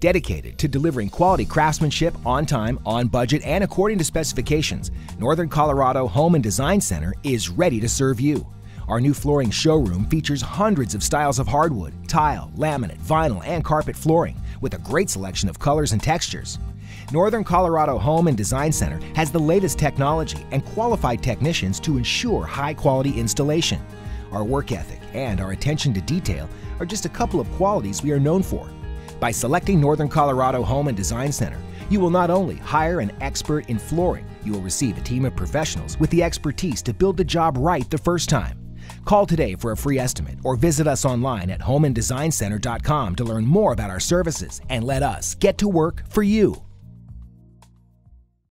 Dedicated to delivering quality craftsmanship on time, on budget, and according to specifications, Northern Colorado Home and Design Center is ready to serve you. Our new flooring showroom features hundreds of styles of hardwood, tile, laminate, vinyl, and carpet flooring with a great selection of colors and textures. Northern Colorado Home and Design Center has the latest technology and qualified technicians to ensure high quality installation. Our work ethic and our attention to detail are just a couple of qualities we are known for. By selecting Northern Colorado Home and Design Center, you will not only hire an expert in flooring, you will receive a team of professionals with the expertise to build the job right the first time. Call today for a free estimate or visit us online at homeanddesignCenter.com to learn more about our services and let us get to work for you.